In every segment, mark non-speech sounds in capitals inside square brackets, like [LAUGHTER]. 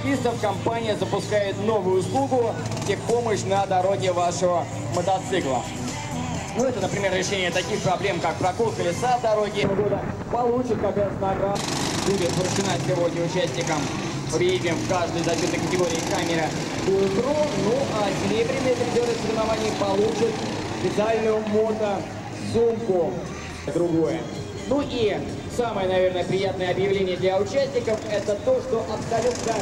мотоциклистов компания запускает новую услугу «Техпомощь на дороге вашего мотоцикла». Ну, это, например, решение таких проблем, как прокол колеса дороге. Года получит как раз награду. Будет вручена сегодня участникам. Выявим в каждой зачетной категории камера GoPro. Ну, а серебряные призеры соревнований получат специальную мото-сумку. Другое. Ну и самое, наверное, приятное объявление для участников – это то, что абсолютно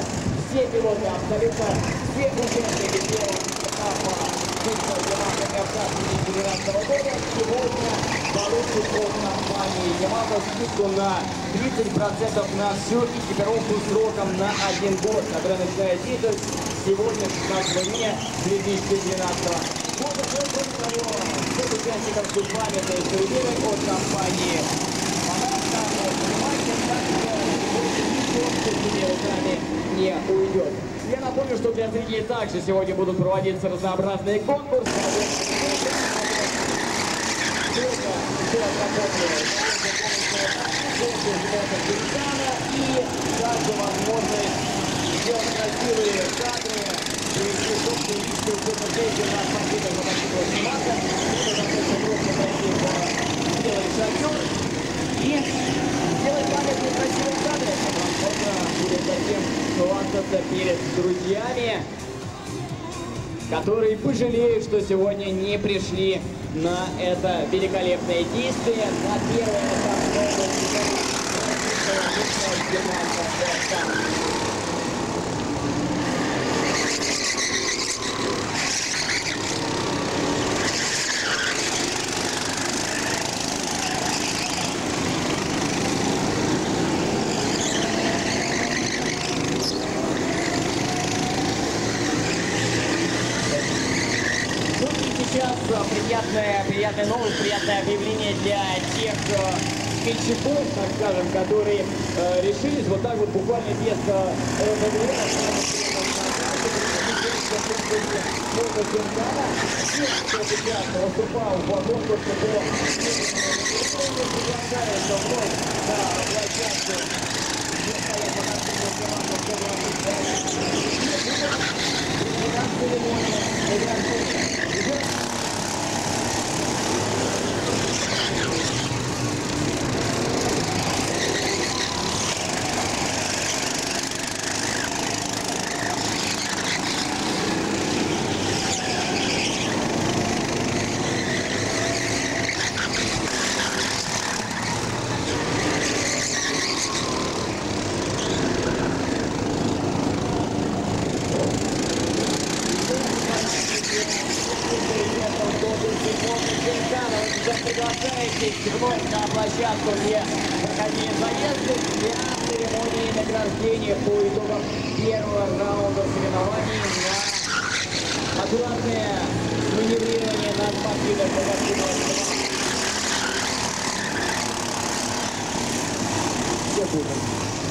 все пилоты, абсолютно все участники первого этапа 2012 года сегодня получат от компании Yamaha скидку на 30% на всю экипировку сроком на один год, которая начинает действовать сегодня, 16 июня 2012 года. Кроме того, всех участников судьбами сувениры от компании уйдет. Я напомню, что для зрителей также сегодня будут проводиться разнообразные конкурсы. И также возможность сделать красивые кадры, привести собственную личную фотосессию на компьютер мотоцикла сниматься. Это достаточно просто пройти по сделать шатер и сделать памятные красивые кадры. Возможно, будет затем хвастаться перед друзьями, которые пожалеют, что сегодня не пришли на это великолепное действие, на первое этап нового сезона Ну и сейчас а, приятная, приятная новость, приятное объявление для тех э, скетчиков, так скажем, которые э, решились вот так вот буквально без э, кто сейчас выступал по конкурсу по приглашается вновь на площадку где Все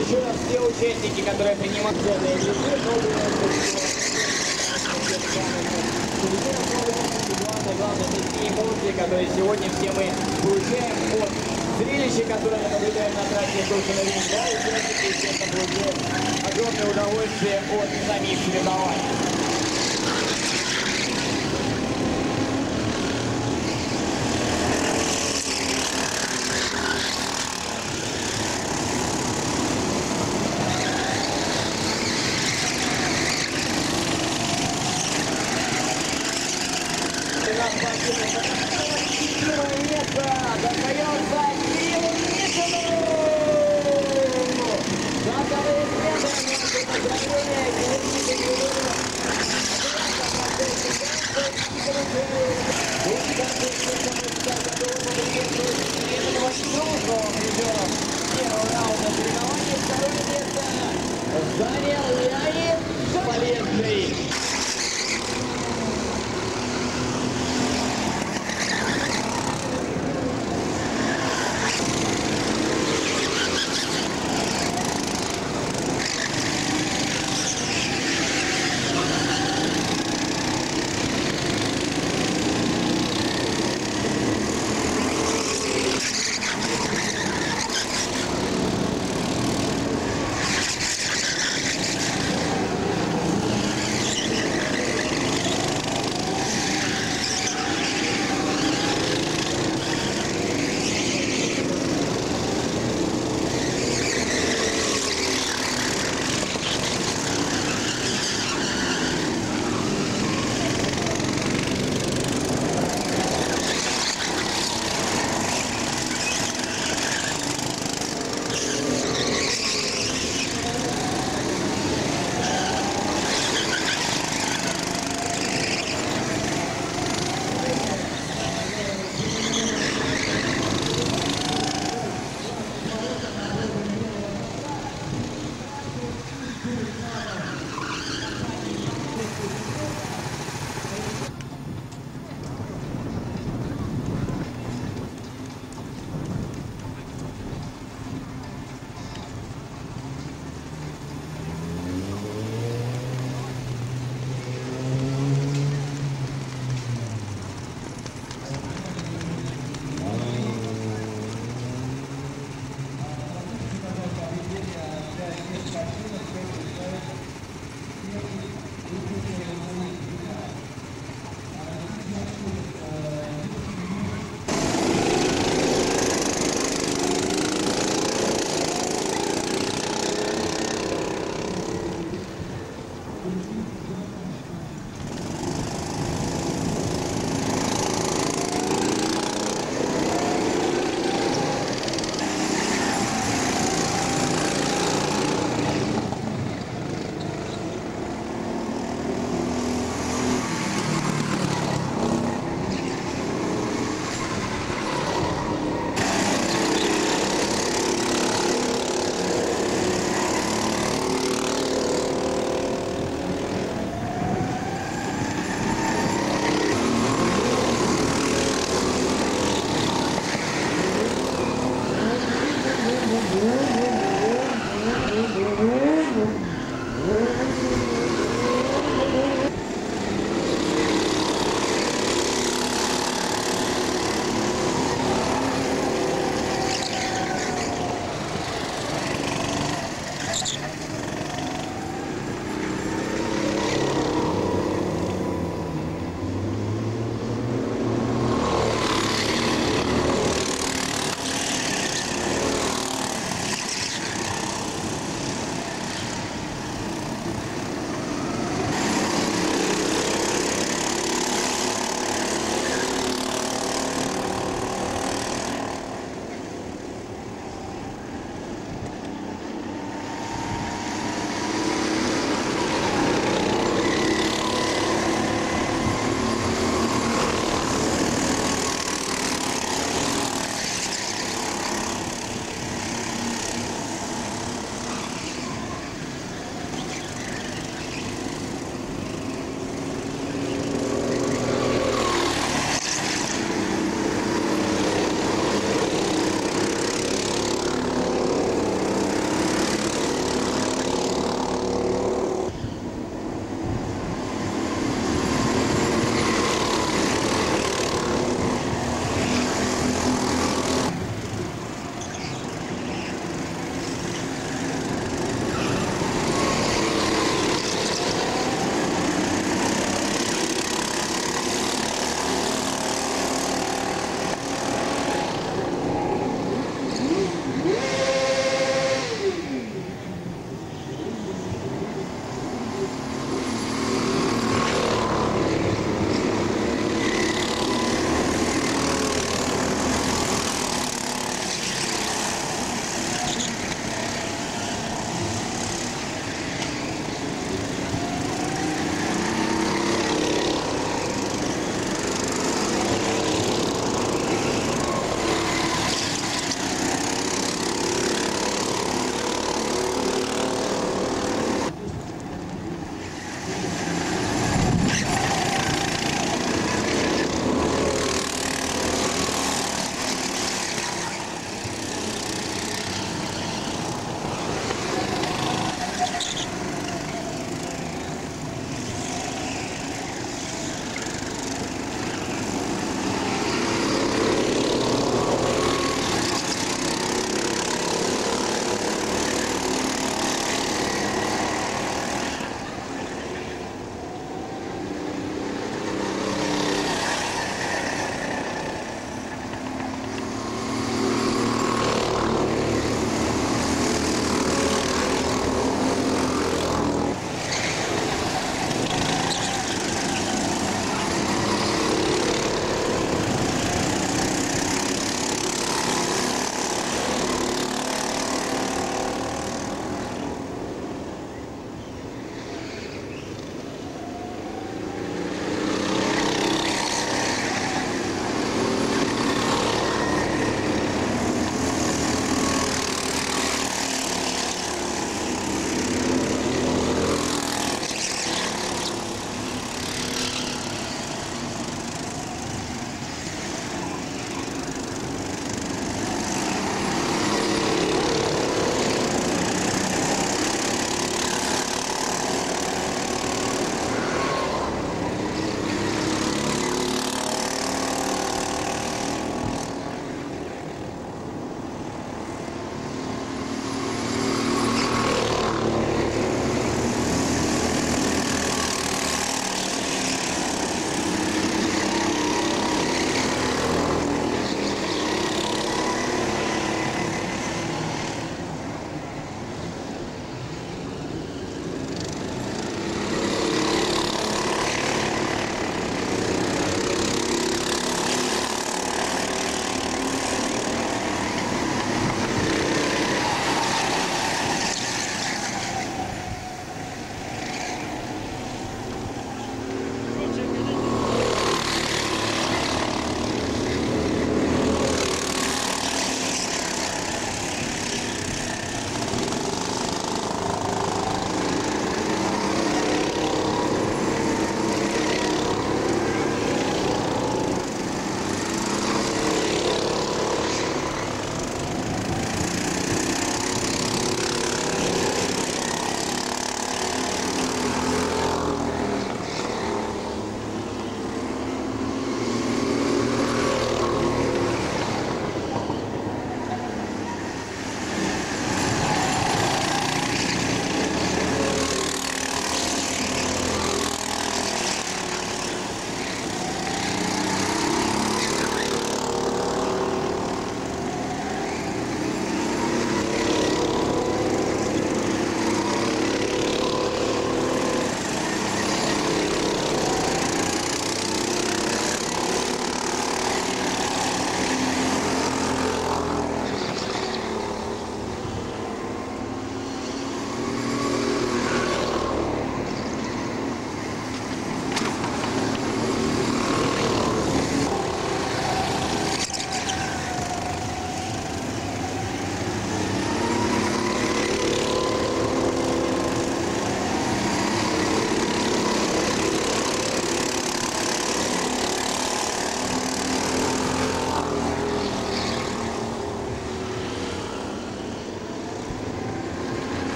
еще раз все участники, которые принимают целые Главное, главное, это те эмоции, которые сегодня все мы получаем от зрелища, которое наблюдаем на трассе Туркина Ринг. Да, участники, естественно, получают огромное удовольствие от самих соревнований.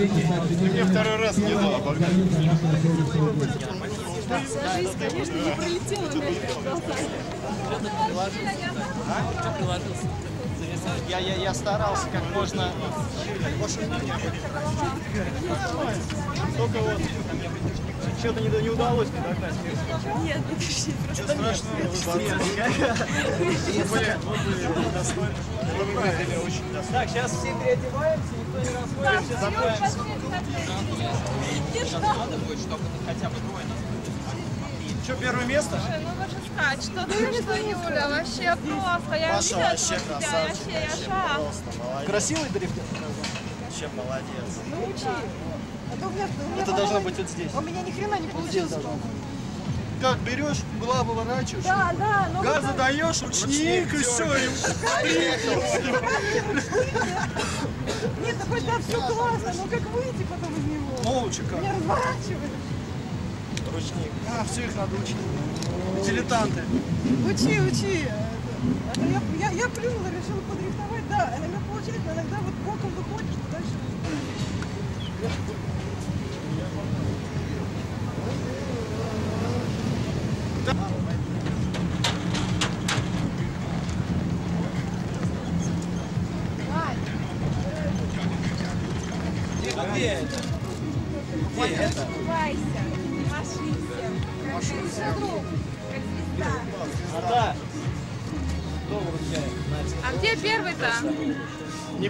Мне второй раз не дал обогнать. Вся жизнь, конечно, не пролетела между глазами. Я, я, я старался как можно Только вот что-то не, не удалось не догнать. Нет, не пиши, просто Ничего страшного. Так, сейчас все переодеваемся, никто не расходится. Что, первое место? Ну, можно сказать, что ты, что Юля, вообще просто. Я Маша видела вообще тебя, красавчик. вообще, я Вообще ша. просто молодец. Красивый дрифтер? Вообще молодец. Научи. А то у меня, у меня Это должно быть вот здесь. У меня ни хрена не получилось. Как берешь, угла поворачиваешь, Да, да, но газа даешь, ручник, и все, и нет, такой, да, все классно, но как выйти потом из него? Молча как. Меня разворачивает. Ручник. А, все их надо учить. Дилетанты. Учи, учи. Это я, я, я плюнула, решила подрифтовать, да, иногда получается, но иногда вот боком выходишь, то дальше.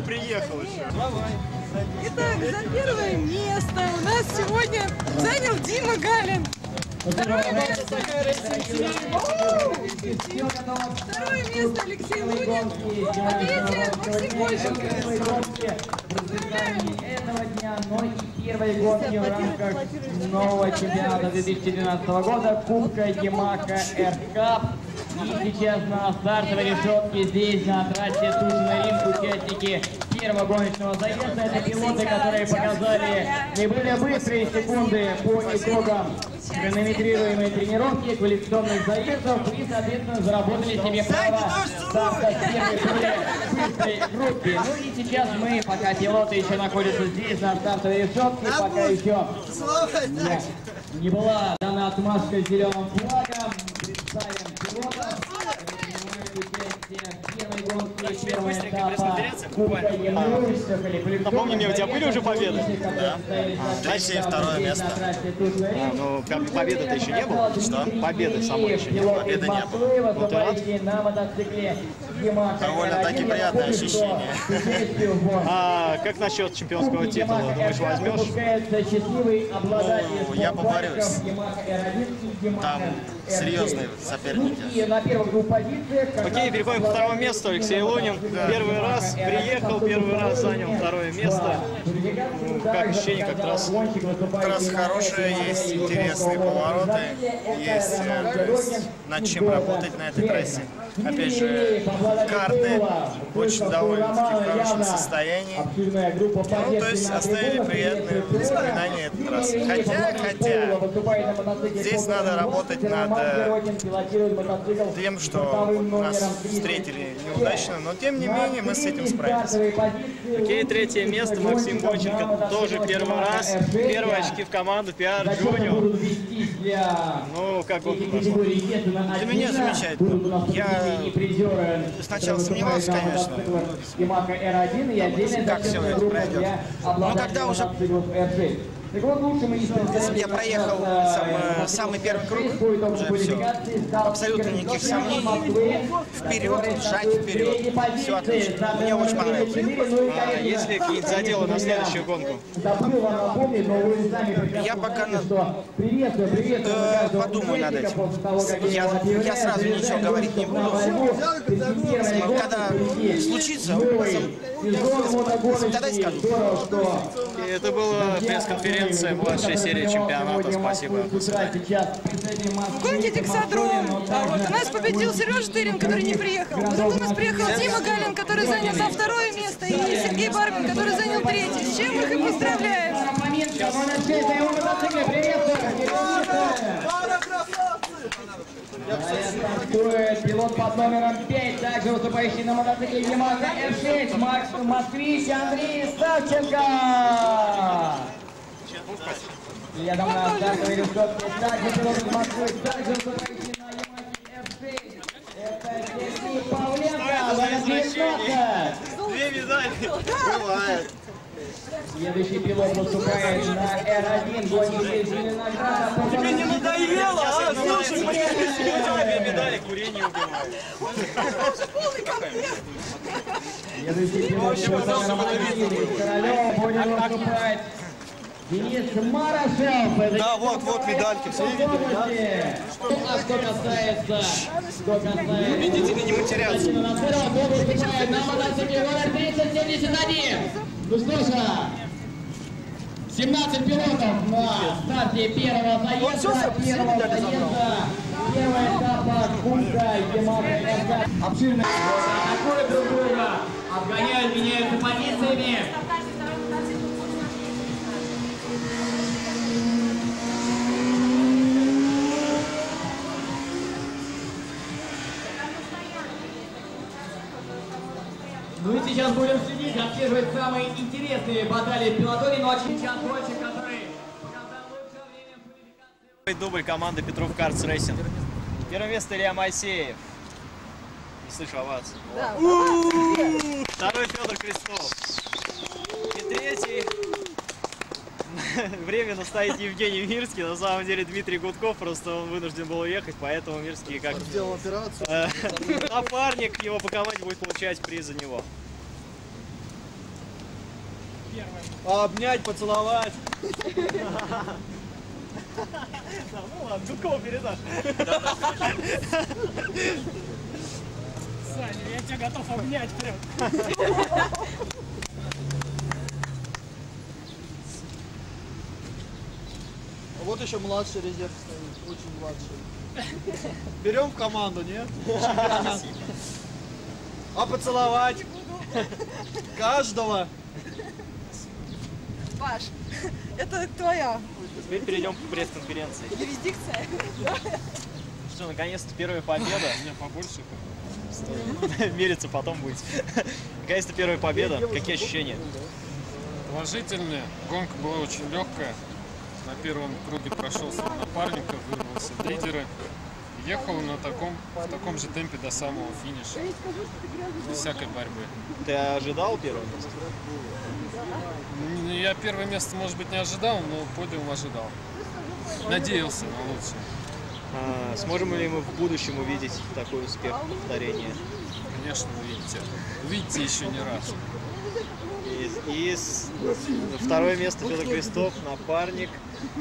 Не приехал еще. Итак, за первое место у нас сегодня занял Дима Галин. Второе место. Второе место Алексей Лунин. Третье Максим Бойченко. этого дня, но и первой гонки в рамках нового чемпионата 2012 года Кубка Ямаха Air Cup. И сейчас на стартовой решетке здесь, на трассе Тушина Ринг, участники первого гоночного заезда. Это пилоты, которые показали наиболее быстрые секунды по итогам хронометрируемой тренировки, квалификационных заездов. И, соответственно, заработали себе право старта в первой группе. Ну и сейчас мы, пока пилоты еще находятся здесь, на стартовой решетке, пока еще не, не была дана отмашка зеленым флагом, представим пилотов. Напомни мне, у тебя были уже победы? Да. Третье и второе место. Ну, победы-то еще не было. Что? Победы самой еще не было. Победы не было. Ну, ты рад? Довольно-таки приятное ощущение. А как насчет чемпионского титула? Думаешь, возьмешь? Ну, я поборюсь. Там серьезные соперники. Окей, переходим к второму месту. Алексей Лунин первый раз приехал, первый раз занял второе место. Ну, как ощущение, как раз Раз хорошие, есть интересные повороты, есть э, есть, над чем работать на этой трассе. Опять же, карты очень довольно-таки в хорошем состоянии. Ну, то есть оставили приятные воспоминания этот раз. Хотя, хотя, здесь надо работать над э, тем, что нас встретили неудачно, но тем не менее мы с этим справились. Окей, третье место. Максим Бойченко тоже первый раз. Первые очки в команду PR Junior. Ну, как гонка прошла? Для меня замечательно. Я сначала сомневался, конечно, как все это пройдет. Но когда уже я проехал сам, э, самый первый круг, уже все. Абсолютно никаких сомнений. Вперед, жать вперед. Все отлично. Мне очень понравилось. А есть ли какие-то заделы на следующую гонку? Я пока на- э, подумаю над этим. Я, я сразу ничего говорить не буду. Когда случится, тогда и скажу. И это была пресс-конференция конференция, младшая серия чемпионата. Спасибо. В гонке вот у нас победил Сережа Тырин, который не приехал. Потом у нас приехал Тима Галин, который занял за второе место, и Сергей Барбин, который занял третье. С чем мы их и поздравляем. Стартует пилот под номером 5, также выступающий на мотоцикле Ямаха F6, Макс Москвич Андрей Савченко. Следом на стартовой решетке также пилот Москвы, также выступающий на Ямахе F6. Это Сергей Павленко, номер 19. Две медали. Бывает. Следующий пилот выступает на R1, гонщик из Зеленограда. Тебе не надоело, а? Слушай, две медали, курение убивает. Следующий пилот под номером 1 из Королева будет выступать. Да, вот, вот медальки, все видели, А что касается... Что касается... Видите ли, не матерятся. На номер 3071. Ну что же, 17 пилотов на старте первого заезда. Первого заезда. Первого этапа Кубка Ямаха Обширная атакуют друг друга. Обгоняют, меняются позициями. Сейчас будем следить, отслеживать самые интересные баталии в пилотоне, но очень контрольчик, который показал лучшее время в квалификации. Дубль команды Петров Картс Рейсинг. Первое место Илья Моисеев. Не слышу оваций. Второй Федор Крестов. И третий [LAUGHS] временно стоит Евгений Мирский. На самом деле Дмитрий Гудков, просто он вынужден был уехать, поэтому Мирский как Сделал операцию. [LAUGHS] напарник его по команде будет получать приз за него. Обнять, поцеловать. Да, ну ладно, Гудкову передашь. Саня, я тебя готов обнять прям. А вот еще младший резерв стоит, очень младший. Берем в команду, нет? А поцеловать? Каждого. Паш, [LAUGHS] это твоя Теперь перейдем к пресс-конференции. юрисдикция. [LAUGHS] Что, наконец-то первая победа. У меня побольше. [LAUGHS] Мериться потом будет. Наконец-то первая победа. Какие ощущения? Положительные. Гонка была очень легкая. На первом круге прошел своего напарника, вырвался в лидеры. Ехал на таком, в таком же темпе до самого финиша. Без всякой борьбы. Ты ожидал первое место? Я первое место, может быть, не ожидал, но подиум ожидал. Надеялся на лучшее. А, сможем ли мы в будущем увидеть такой успех повторения? Конечно, увидите. Увидите еще не раз. И, и с- второе место Федор Крестов, напарник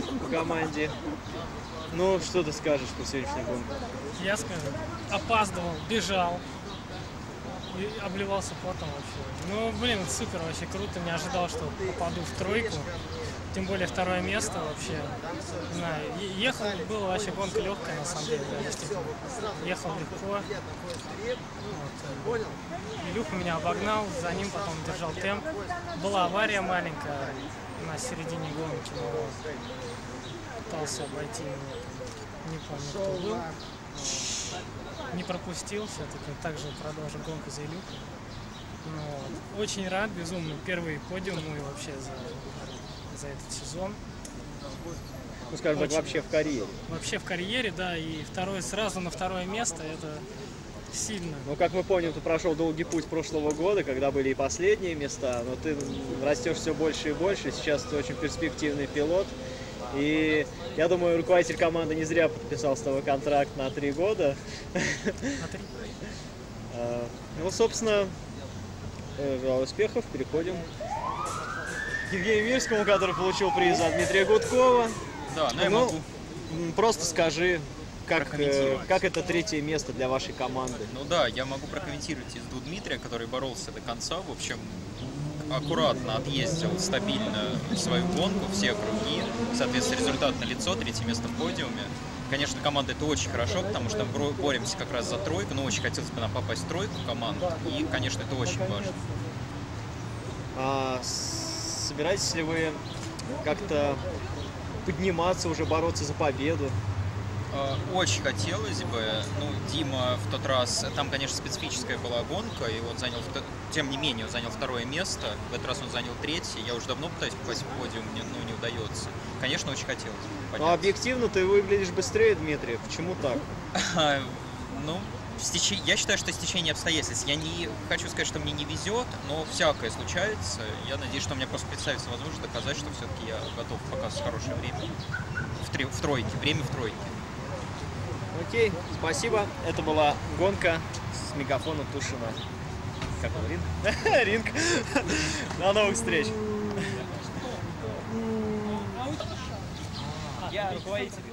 в команде. Ну, что ты скажешь по сегодняшней гонке? Я скажу, опаздывал, бежал. Обливался потом вообще. Ну, блин, супер, вообще круто. Не ожидал, что попаду в тройку. Тем более второе место вообще. Не знаю, ехал, была вообще гонка легкая на самом деле. да. Ехал легко. Вот. э, Илюха меня обогнал, за ним потом держал темп. Была авария маленькая на середине гонки, но пытался обойти Не помню, кто был. Не пропустил все-таки, также продолжил гонку за Илюхой. Ну, вот. Очень рад, безумно. Первый подиум мой вообще за, за этот сезон. Ну, скажем так, Очень. вообще в карьере. Вообще в карьере, да, и второе сразу на второе место, это сильно. Ну, как мы помним, ты прошел долгий путь прошлого года, когда были и последние места, но ты растешь все больше и больше. Сейчас ты очень перспективный пилот. И я думаю, руководитель команды не зря подписал с тобой контракт на три года. На три. [LAUGHS] А, Ну, собственно, э, желаю успехов. Переходим к Евгению Мирскому, который получил приз от Дмитрия Гудкова. Да, но я Ну, могу. просто скажи, как, э, как это третье место для вашей команды? Ну да, я могу прокомментировать езду Дмитрия, который боролся до конца. В общем, аккуратно отъездил стабильно свою гонку, все круги. Соответственно, результат на лицо, третье место в подиуме. Конечно, команда это очень хорошо, потому что мы боремся как раз за тройку, но очень хотелось бы нам попасть в тройку команд. И, конечно, это очень важно. А собираетесь ли вы как-то подниматься, уже бороться за победу? Э, очень хотелось бы. Ну, Дима в тот раз, там, конечно, специфическая была гонка, и он занял, тем не менее, он занял второе место. В этот раз он занял третье. Я уже давно пытаюсь попасть в подиум, мне ну, не удается. Конечно, очень хотелось бы. Ну, объективно ты выглядишь быстрее, Дмитрий. Почему так? [LAUGHS] Ну, стеч... я считаю, что стечение обстоятельств. Я не хочу сказать, что мне не везет, но всякое случается. Я надеюсь, что мне просто представится возможность доказать, что все-таки я готов показывать хорошее время в, три... в тройке, время в тройке. Окей, спасибо. Это была гонка с мегафона Тушина. Как он, ринг? [LAUGHS] ринг. До новых встреч. Я руководитель.